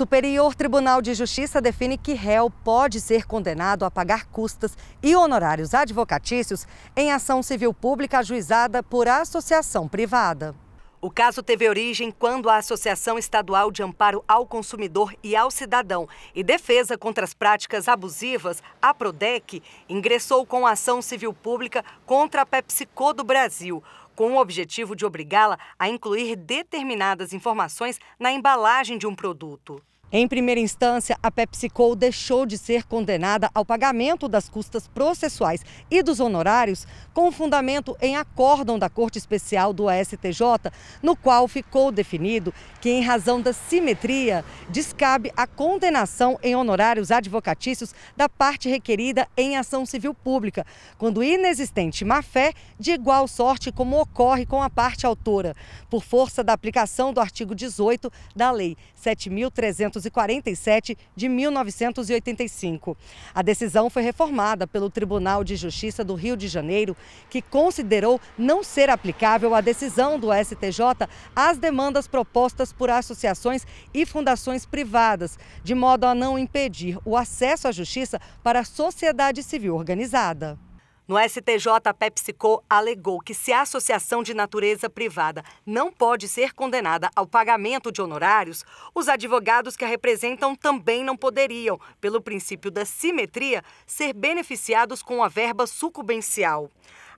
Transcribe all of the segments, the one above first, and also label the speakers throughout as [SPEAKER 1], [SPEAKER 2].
[SPEAKER 1] Superior Tribunal de Justiça define que réu pode ser condenado a pagar custas e honorários advocatícios em ação civil pública ajuizada por associação privada. O caso teve origem quando a Associação Estadual de Amparo ao Consumidor e ao Cidadão e Defesa contra as Práticas Abusivas, a PRODEC, ingressou com ação civil pública contra a PepsiCo do Brasil, com o objetivo de obrigá-la a incluir determinadas informações na embalagem de um produto. Em primeira instância, a PepsiCo deixou de ser condenada ao pagamento das custas processuais e dos honorários com fundamento em acórdão da Corte Especial do STJ, no qual ficou definido que, em razão da simetria, descabe a condenação em honorários advocatícios da parte requerida em ação civil pública, quando inexistente má-fé de igual sorte como ocorre com a parte autora, por força da aplicação do artigo 18 da Lei 7.300 1947 de 1985. A decisão foi reformada pelo Tribunal de Justiça do Rio de Janeiro, que considerou não ser aplicável a decisão do STJ às demandas propostas por associações e fundações privadas, de modo a não impedir o acesso à justiça para a sociedade civil organizada. No STJ, a PepsiCo alegou que se a associação de natureza privada não pode ser condenada ao pagamento de honorários, os advogados que a representam também não poderiam, pelo princípio da simetria, ser beneficiados com a verba sucumbencial.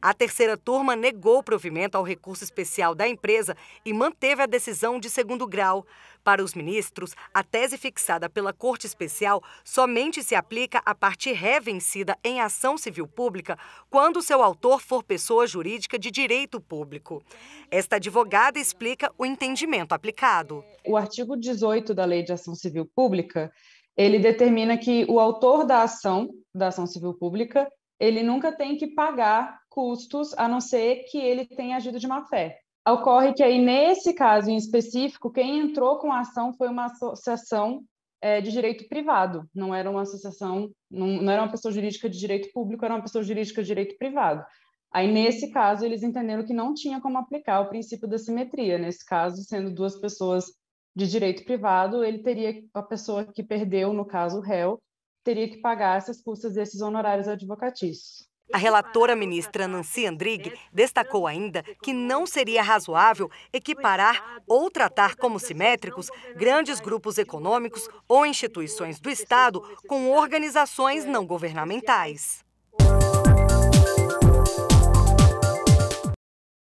[SPEAKER 1] A terceira turma negou provimento ao recurso especial da empresa e manteve a decisão de segundo grau. Para os ministros, a tese fixada pela Corte Especial somente se aplica à parte revencida em ação civil pública quando seu autor for pessoa jurídica de direito público. Esta advogada explica o entendimento aplicado.
[SPEAKER 2] O artigo 18 da Lei de Ação Civil Pública ele determina que o autor da ação, da ação civil pública, ele nunca tem que pagar custos, a não ser que ele tenha agido de má fé. Ocorre que aí, nesse caso em específico, quem entrou com a ação foi uma associação é, de direito privado, não era uma associação, não, não era uma pessoa jurídica de direito público, era uma pessoa jurídica de direito privado. Aí, nesse caso, eles entenderam que não tinha como aplicar o princípio da simetria. Nesse caso, sendo duas pessoas de direito privado, ele teria, a pessoa que perdeu, no caso, o réu, teria que pagar essas custas desses honorários advocatícios.
[SPEAKER 1] A relatora ministra Nancy Andrighi destacou ainda que não seria razoável equiparar ou tratar como simétricos grandes grupos econômicos ou instituições do Estado com organizações não governamentais.